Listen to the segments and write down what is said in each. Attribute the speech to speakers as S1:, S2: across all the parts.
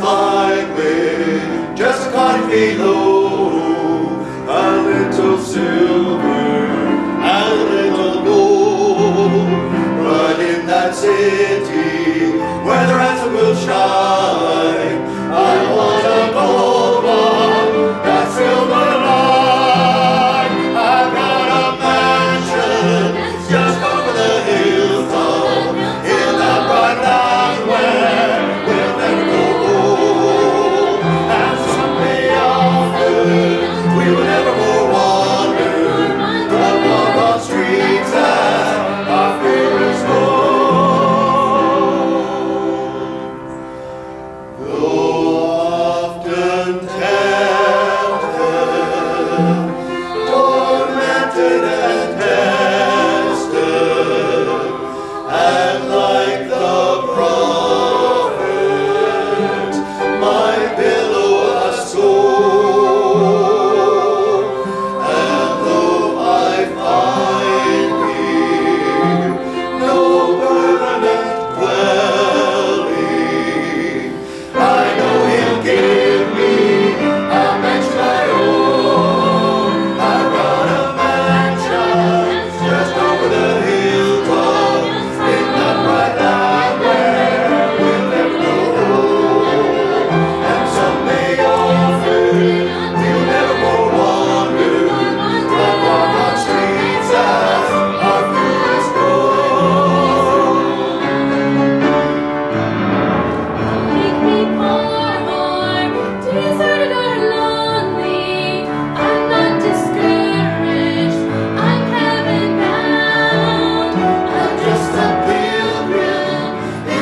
S1: my way, just a cottage below.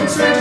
S1: Thanks,